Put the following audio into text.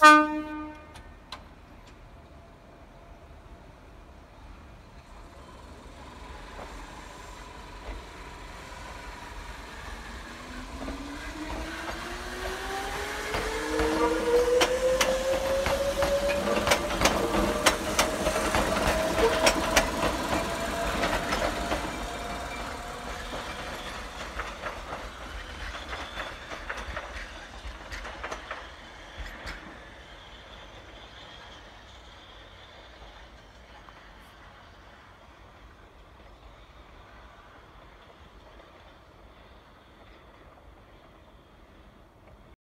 Bye.